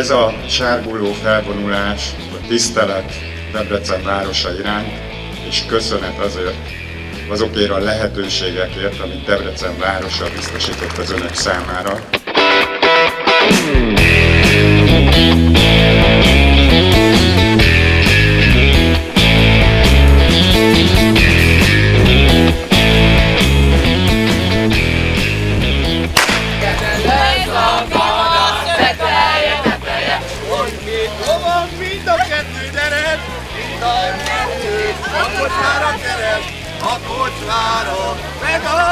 Ez a sárguló felvonulás, a tisztelet Debrecen városa iránt, és köszönet azért azokért a lehetőségekért, amit Debrecen városa biztosított az önök számára. Kocsmára keres, a kocsmára, meg a.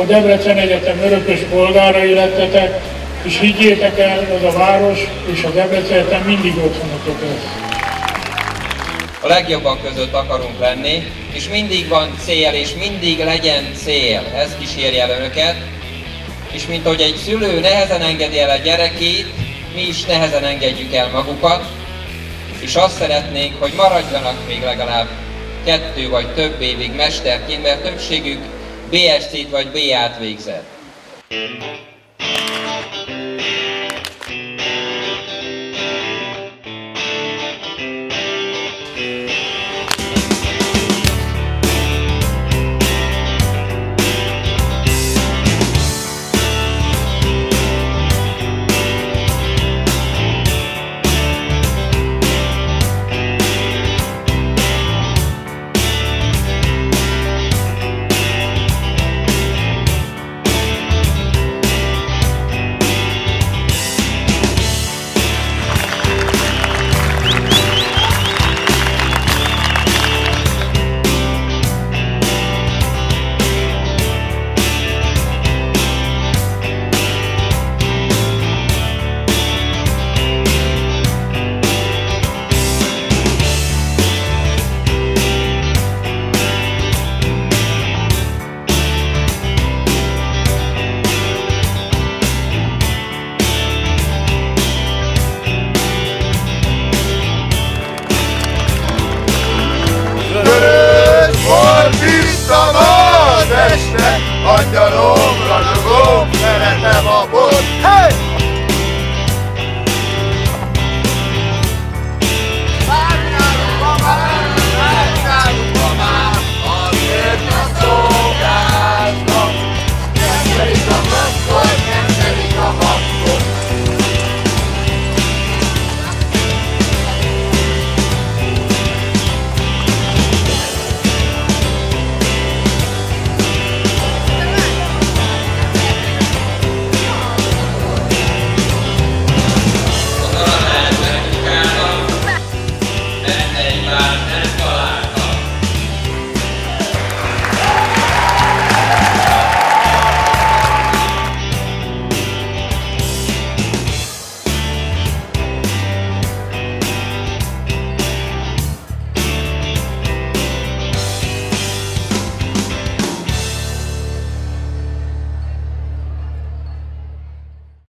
A Debrecen Egyetem örökös polgárai lettetek, és higgyétek el, ez a város és a Debrecen Egyetem mindig otthonotok lesz. A legjobbak között akarunk lenni, és mindig van cél, és mindig legyen cél. Ez kísérje el önöket. És mint hogy egy szülő nehezen engedi el a gyerekét, mi is nehezen engedjük el magukat, és azt szeretnénk, hogy maradjanak még legalább kettő vagy több évig mesterként, mert többségük BSC-t vagy BA-t végzett.